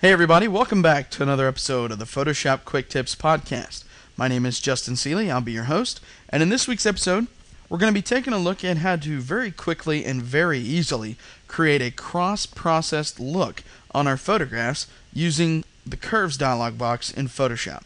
Hey, everybody, welcome back to another episode of the Photoshop Quick Tips Podcast. My name is Justin Seeley, I'll be your host, and in this week's episode, we're going to be taking a look at how to very quickly and very easily create a cross processed look on our photographs using the Curves dialog box in Photoshop.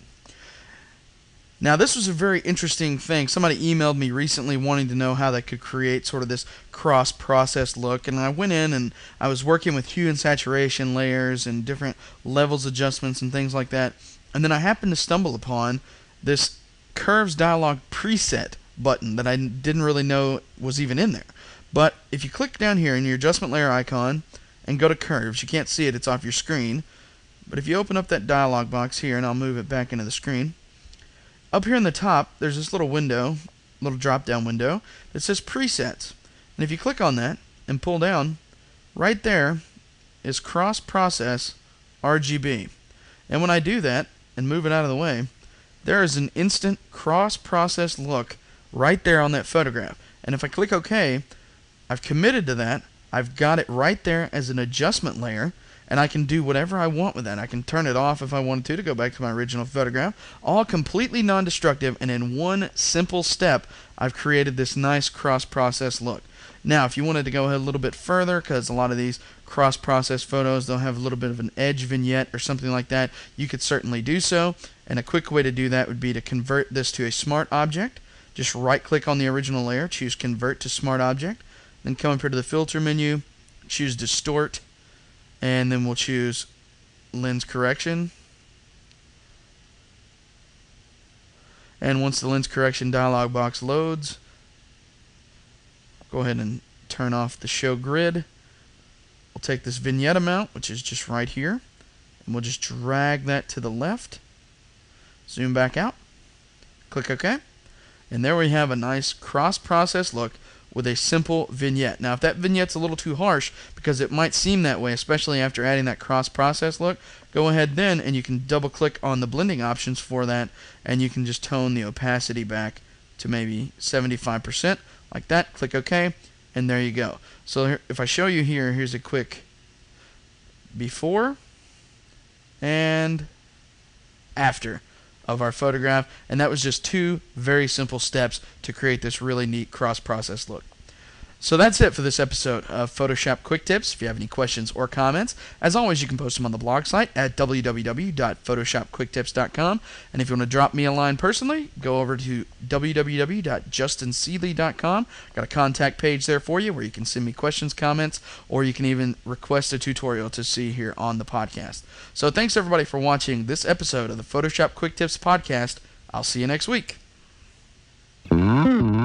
Now, this was a very interesting thing. Somebody emailed me recently wanting to know how they could create sort of this cross process look. And I went in and I was working with hue and saturation layers and different levels adjustments and things like that. And then I happened to stumble upon this Curves Dialog preset button that I didn't really know was even in there. But if you click down here in your adjustment layer icon and go to Curves, you can't see it, it's off your screen. But if you open up that dialog box here, and I'll move it back into the screen up here in the top, there's this little window, little drop down window, that says presets. And if you click on that and pull down, right there is cross process RGB. And when I do that and move it out of the way, there is an instant cross process look right there on that photograph. And if I click OK, I've committed to that. I've got it right there as an adjustment layer and I can do whatever I want with that. I can turn it off if I wanted to to go back to my original photograph. All completely non-destructive and in one simple step I've created this nice cross-process look. Now if you wanted to go ahead a little bit further because a lot of these cross-process photos they'll have a little bit of an edge vignette or something like that you could certainly do so and a quick way to do that would be to convert this to a smart object. Just right click on the original layer, choose convert to smart object, then come up here to the filter menu, choose distort and then we'll choose lens correction. And once the lens correction dialog box loads go ahead and turn off the show grid. We'll take this vignette amount which is just right here and we'll just drag that to the left. Zoom back out. Click OK. And there we have a nice cross process look with a simple vignette. Now, if that vignette's a little too harsh, because it might seem that way, especially after adding that cross-process look, go ahead then and you can double-click on the blending options for that, and you can just tone the opacity back to maybe 75%, like that. Click OK, and there you go. So if I show you here, here's a quick before and after of our photograph and that was just two very simple steps to create this really neat cross-process look. So that's it for this episode of Photoshop Quick Tips. If you have any questions or comments, as always, you can post them on the blog site at www.photoshopquicktips.com. And if you want to drop me a line personally, go over to www.justinseeley.com. Got a contact page there for you where you can send me questions, comments, or you can even request a tutorial to see here on the podcast. So thanks everybody for watching this episode of the Photoshop Quick Tips podcast. I'll see you next week. Mm-hmm.